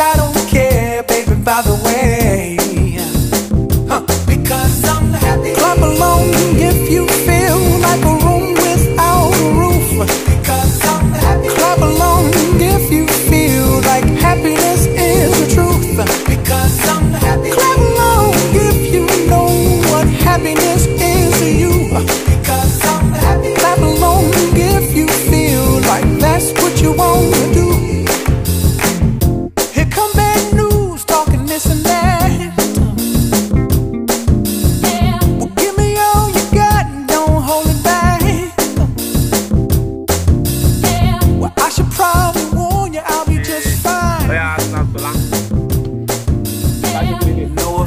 I don't care, baby, by the way.